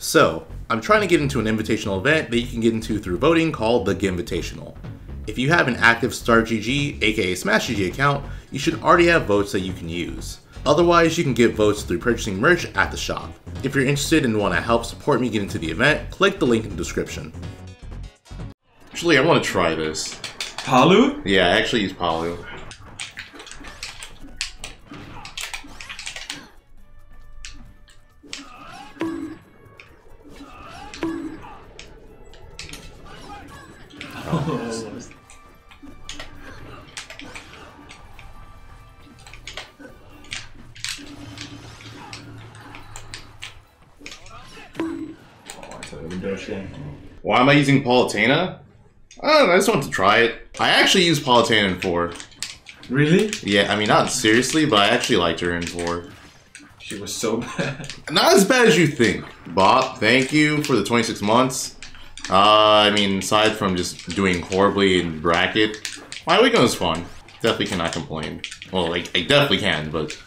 So, I'm trying to get into an invitational event that you can get into through voting called the Gimvitational. If you have an active StartGG, aka SmashGG account, you should already have votes that you can use. Otherwise, you can get votes through purchasing merch at the shop. If you're interested and want to help support me get into the event, click the link in the description. Actually, I want to try this. Palu? Yeah, I actually use Palu. Why am I using Palutena? I don't know, I just want to try it. I actually used Palutena in 4. Really? Yeah, I mean, not seriously, but I actually liked her in 4. She was so bad. Not as bad as you think. Bob, thank you for the 26 months. Uh, I mean, aside from just doing horribly in bracket, my weekend was fun. Definitely cannot complain. Well, like, I definitely can, but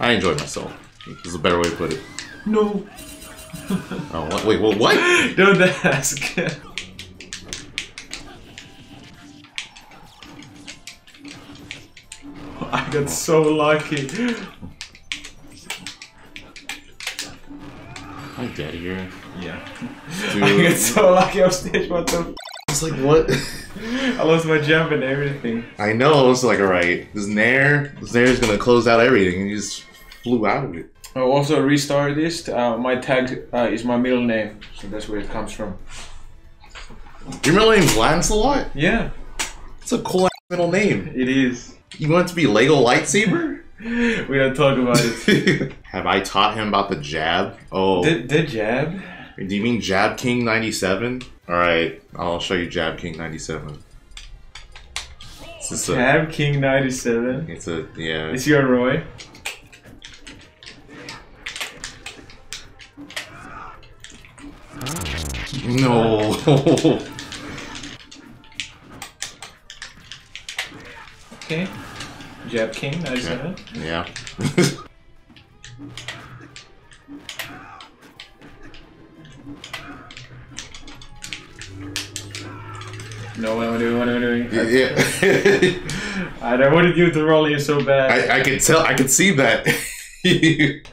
I enjoyed myself. Is a better way to put it. No. Oh, what? wait, well, what? Don't ask. I got so lucky. I'm dead here. Yeah. Dude. I got so lucky off stage. What the? F- It's like, what? I lost my jump and everything. I know, it's like, alright, this Nair, this Nair's gonna close out everything, and you just flew out of it. Also restarted this. Uh, my tag uh, is my middle name, so that's where it comes from. Your middle name's Lancelot? Yeah, It's a cool middle name. it is. You want it to be Lego lightsaber? We don't talk about it. Have I taught him about the jab? Oh, the, the jab. do you mean Jab King 97? Alright, I'll show you Jab King 97. It's just a, Jab King 97. it's a, yeah. Is your Roy? No. Okay. Jab King 97. yeah. No, what am I doing? What am I doing? Yeah. I don't wanted you to roll in so bad. I, I can tell, I can see that.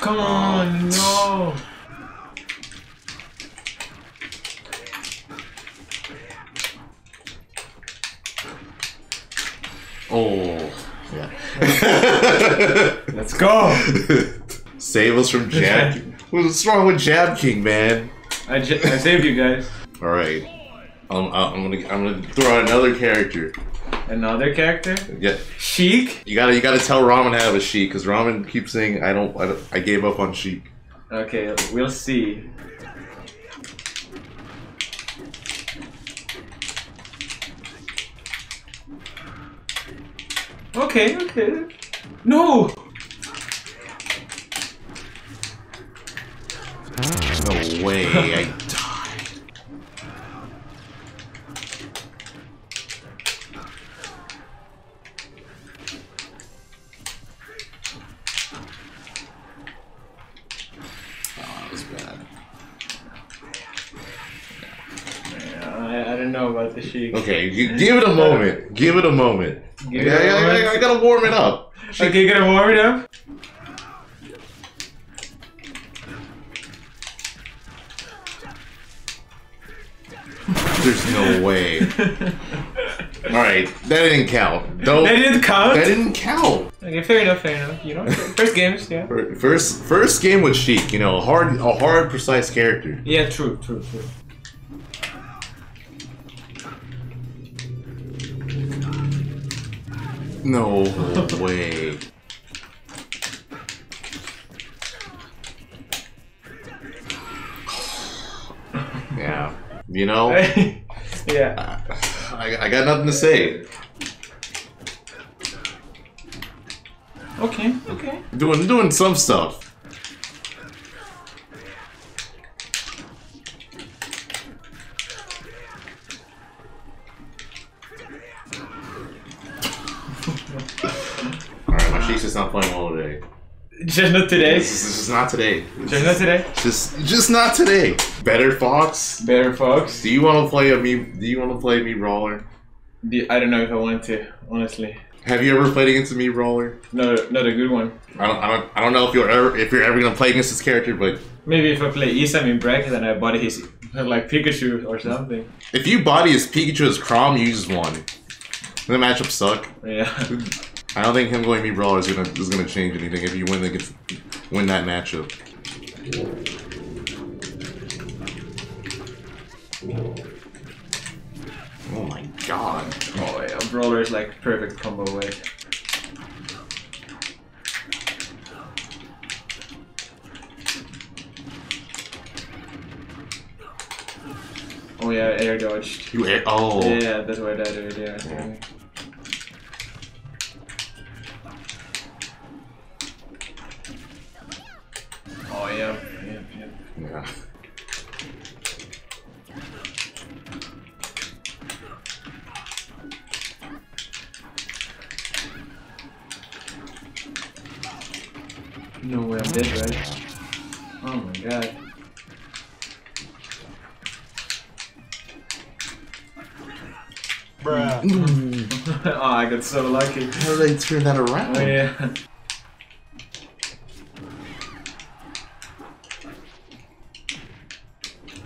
Come on, no. oh, yeah. Let's go. Save us from Jab. What's wrong with Jab King, man? I, j- I saved you guys. All right, I'm, I'm gonna I'm gonna throw out another character. Another character? Yeah, Sheik? you gotta you gotta tell Ramen to have a Sheik because Ramen keeps saying I don't, I don't I gave up on Sheik. Okay, we'll see. Okay, okay. No! No way, I died. Oh, that was bad. I, I know about the Sheik. Okay, g- give it a moment. Give it a moment. Give Yeah, I, I- moment. I gotta warm it up. Okay, you gonna warm it up? There's no way. All right, that didn't count. Don't. That didn't count? That didn't count. Okay, fair enough, fair enough. You know, first games, yeah. First, first game with Sheik. You know, a hard, a hard, precise character. Yeah, true, true, true. No way. Yeah. You know, yeah. I, I got nothing to say. Okay, okay. Doing doing some stuff. Just not today. Is, this not today. Just not today. Just, just not today. Better Fox. Better Fox. Do you want to play a me? Do you want to play Mii brawler? The- I don't know if I want to, honestly. Have you ever played against a Mii Brawler? Not, not a good one. I don't, I don't, I don't know if you're ever, if you're ever gonna play against this character, but Maybe if I play Isam in bracket and I body his like Pikachu or something. if you body his Pikachu as Chrom, you just won. The matchup suck. Yeah. I don't think him going Mii brawler is gonna is gonna change anything if you win against win that matchup. Oh my god. Oh yeah, Brawler is like perfect combo weight. Oh yeah, air dodged. You air oh Yeah, that's why I died right there. Yeah. Oh yeah, yeah, yeah. yeah. No way, I'm dead, right? Oh my god. oh, I got so lucky. How did I turn that around? Oh yeah.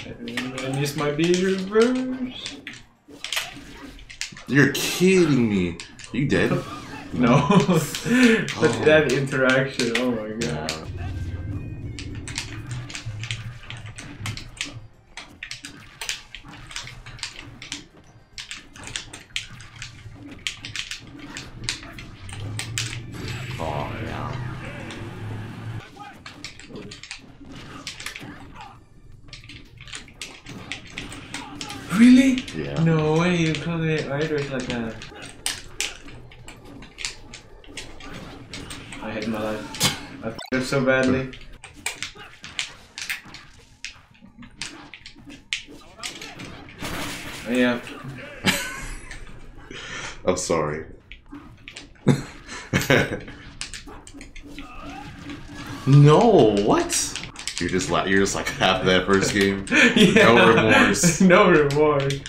And this might be reverse. You're kidding me. you dead? No. but oh. that interaction, oh my god. Oh yeah. Really? Yeah. No way, you it Irish like that. Hate my life. I f***ed up so badly. Oh, yeah. I'm oh, sorry. no, what? You're just la- you're just like half that first game. yeah. No remorse. no remorse.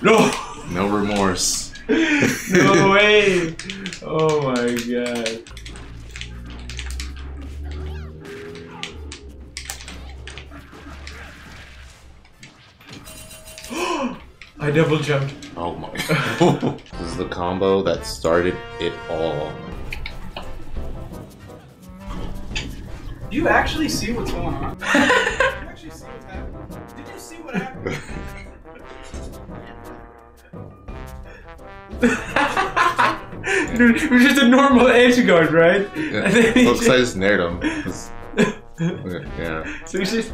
No. No remorse. No way. Oh my god. I double jumped. Oh my. this is the combo that started it all. Do you actually see what's going on? Do you actually see what's happening? Did you see what happened? Dude, it was just a normal edge guard, right? And then he Looks just- like I just naired him. Yeah. So he's just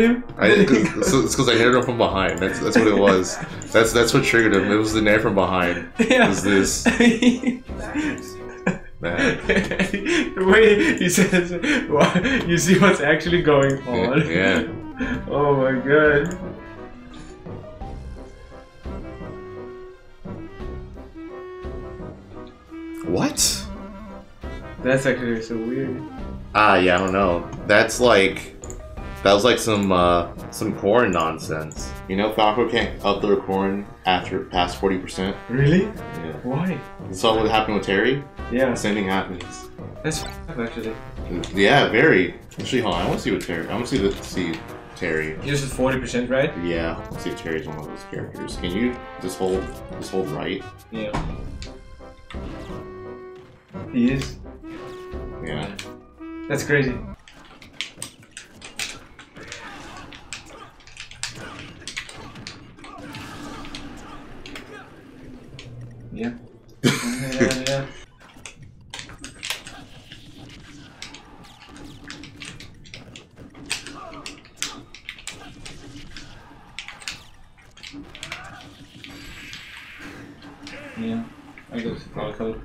him. I, cause, so- it's because I naired him from behind. That's that's what it was. That's that's what triggered him. It was the nair from behind. yeah. Is this Actually man? the way he says, "Wha- you see what's actually going on. Yeah. Oh my god. What? That's actually so weird. Ah, yeah, I don't know. That's like that was like some uh some corn nonsense. You know, Falco can't up their corn after past forty percent. Really? Yeah. Why? You saw what happened with Terry? Yeah, Same thing happens. that's actually. Yeah, very. Actually, hold on. I want to see what Terry. I want to see the see Terry. Yours is forty percent, right? Yeah, let's see if Terry's one of those characters. Can you just hold just hold right? Yeah. He is. Yeah. That's crazy. Yeah. yeah, yeah. Yeah. I go to Falco.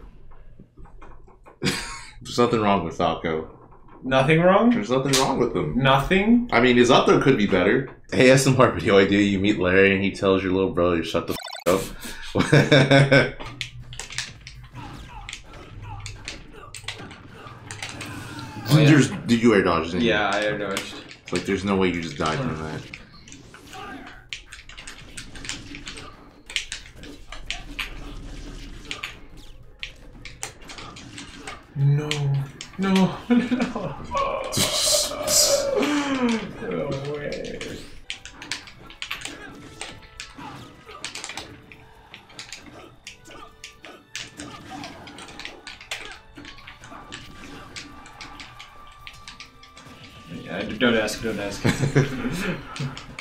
There's nothing wrong with Falco. Nothing wrong? There's nothing wrong with them. Nothing? I mean, his there could be better. ASMR video idea, you meet Larry and he tells your little brother, shut the f up. Oh, yeah. There's, did you air dodge? you? Yeah, I air dodged. It's Like, there's no way you just died from that. No no, no. no way. Yeah, don't ask, don't ask.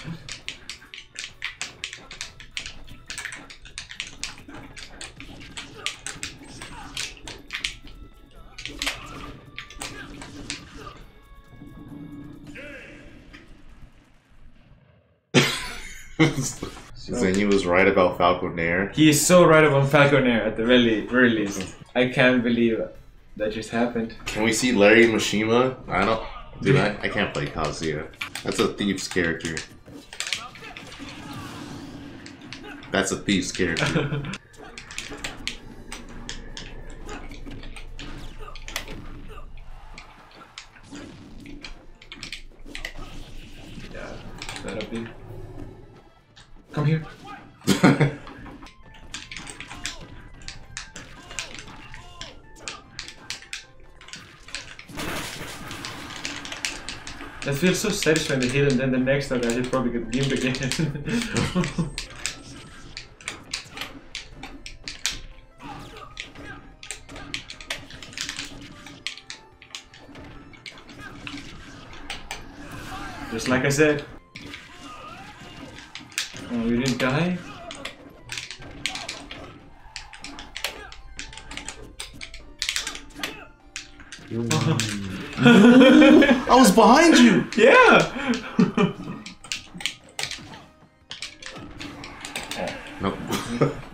right about Falconer. He is so right about Falconer at the very, very least. Mm-hmm. I can't believe that just happened. Can we see Larry Mishima? I don't. Dude, I, I can't play Kazuya. That's a thief's character. That's a thief's character. Yeah, that'll be. Come here. That feels so satisfying to hit and then the next time I should probably get gimped again. Just like I said. Oh, we didn't die? I was behind you! Yeah! Nope.